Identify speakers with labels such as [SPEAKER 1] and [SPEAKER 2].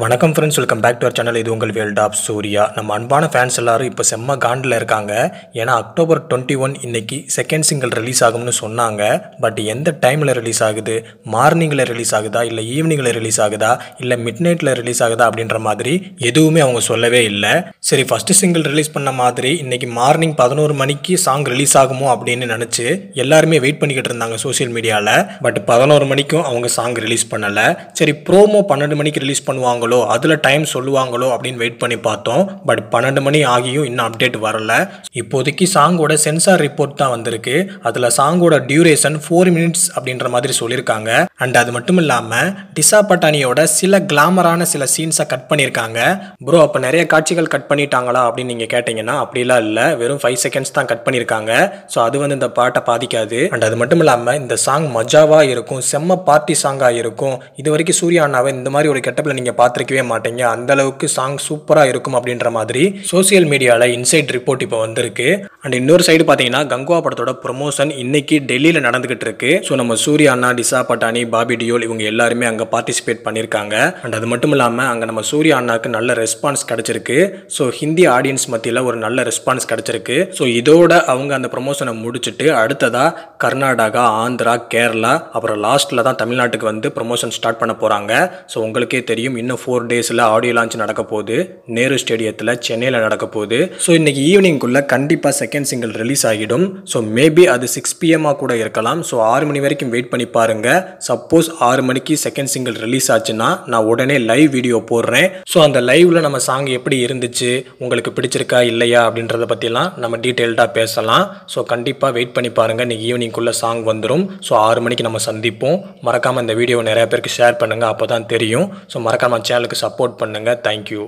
[SPEAKER 1] வணக்கம் friends welcome back to our channel இது உங்கள் வேல் டாப் சூர்யா. நம்ம அன்பான ஃபேன்ஸ் எல்லாரும் இப்போ செம்ம காண்டில் இருக்காங்க. ஏன்னா அக்டோபர் டுவெண்ட்டி ஒன் இன்னைக்கு செகண்ட் சிங்கிள் ரிலீஸ் ஆகும்னு சொன்னாங்க. பட் எந்த டைமில் ரிலீஸ் ஆகுது? மார்னிங்கில் ரிலீஸ் ஆகுதா? இல்லை ஈவினிங்கில் ரிலீஸ் ஆகுதா? இல்லை மிட் நைட்டில் ரிலீஸ் ஆகுதா? அப்படின்ற மாதிரி எதுவுமே அவங்க சொல்லவே இல்லை. சரி ஃபஸ்ட்டு சிங்கிள் ரிலீஸ் பண்ண மாதிரி இன்னைக்கு மார்னிங் பதினோரு மணிக்கு சாங் ரிலீஸ் ஆகுமோ அப்படின்னு நினச்சி எல்லாருமே வெயிட் பண்ணிக்கிட்டு இருந்தாங்க சோஷியல் மீடியாவில் பட் பதினோரு மணிக்கும் அவங்க சாங் ரிலீஸ் பண்ணலை. சரி ப்ரோமோ பன்னெண்டு மணிக்கு ரிலீஸ் பண்ணுவாங்க. பண்ணுவாங்களோ அதில் டைம் சொல்லுவாங்களோ அப்படின்னு வெயிட் பண்ணி பார்த்தோம். பட் பன்னெண்டு மணி ஆகியும் இன்னும் அப்டேட் வரல. இப்போதைக்கு சாங்கோட சென்சார் ரிப்போர்ட் தான் வந்திருக்கு. அதில் சாங்கோட டியூரேஷன் ஃபோர் மினிட்ஸ் அப்படின்ற மாதிரி சொல்லியிருக்காங்க. அண்ட் அது மட்டும் இல்லாமல் டிசா பட்டானியோட சில கிளாமரான சில சீன்ஸை கட் பண்ணியிருக்காங்க ப்ரோ அப்போ நிறைய காட்சிகள் கட் பண்ணிட்டாங்களா அப்படின்னு நீங்கள் கேட்டிங்கன்னா அப்படிலாம் இல்லை. வெறும் ஃபைவ் செகண்ட்ஸ் தான் கட் பண்ணியிருக்காங்க ஸோ அது வந்து இந்த பாட்டை பாதிக்காது. அண்ட் அது மட்டும் இல்லாமல் இந்த சாங் மஜாவாக இருக்கும் செம்ம பார்ட்டி சாங்காக இருக்கும். இது வரைக்கும் சூர்யா அண்ணாவை இந்த மாதிரி ஒரு கெட்டப்பில் நீங்கள் பார்த்துருக்கவே மாட்டீங்க. அந்த அளவுக்கு சாங் சூப்பராக இருக்கும் அப்படின்ற மாதிரி சோசியல் மீடியாவில் இன்சைட் ரிப்போர்ட் இப்போ வந்திருக்கு. அண்ட் இன்னொரு சைடு பார்த்தீங்கன்னா கங்குவா படத்தோட ப்ரொமோஷன் இன்னைக்கு டெல்லியில் நடந்துகிட்டு இருக்கு. ஸோ நம்ம சூர்யா அண்ணா டிசா பட்டானி பாபி டியோல் இவங்க எல்லாருமே அங்கே பார்ட்டிசிபேட் பண்ணியிருக்காங்க அண்ட் அது மட்டும் இல்லாமல் அங்கே நம்ம சூர்யா அண்ணாக்கு நல்ல ரெஸ்பான்ஸ் கிடைச்சிருக்கு. ஸோ ஹிந்தி ஆடியன்ஸ் மத்தியில் ஒரு நல்ல ரெஸ்பான்ஸ் கிடைச்சிருக்கு. ஸோ இதோட அவங்க அந்த ப்ரொமோஷனை முடிச்சுட்டு அடுத்ததா கர்நாடகா ஆந்திரா கேரளா அப்புறம் லாஸ்ட்டில் தான் தமிழ்நாட்டுக்கு வந்து ப்ரொமோஷன் ஸ்டார்ட் பண்ண போகிறாங்க ஸோ உங்களுக்கே தெரியும் இன்னும் ஃபோர் டேஸில் ஆடியோ லான்ச் நடக்க போகுது. நேரு ஸ்டேடியத்தில் சென்னையில் நடக்க போகுது. ஸோ இன்னைக்கு ஈவினிங்குள்ளே கண்டிப்பாக செகண்ட் சிங்கிள் ரிலீஸ் ஆகிடும். ஸோ மேபி அது சிக்ஸ் பிஎம்மாக கூட இருக்கலாம். ஸோ ஆறு மணி வரைக்கும் வெயிட் பண்ணி பாருங்கள் சப்போஸ் ஆறு மணிக்கு செகண்ட் சிங்கிள் ரிலீஸ் ஆச்சுன்னா நான் உடனே லைவ் வீடியோ போடுறேன். ஸோ அந்த லைவில் நம்ம சாங் எப்படி இருந்துச்சு? உங்களுக்கு பிடிச்சிருக்கா? இல்லையா? அப்படின்றத பற்றிலாம் நம்ம டீட்டெயில்டாக பேசலாம். ஸோ கண்டிப்பாக வெயிட் பண்ணி பாருங்கள் இன்றைக்கி ஈவினிங்குள்ளே சாங் வந்துடும் ஸோ ஆறு மணிக்கு நம்ம சந்திப்போம். மறக்காமல் இந்த வீடியோவை நிறையா பேருக்கு ஷேர் பண்ணுங்கள் அப்போ தான் தெரியும் ஸோ மறக்காமல் சேனலுக்கு சப்போர்ட் பண்ணுங்கள் தேங்க்யூ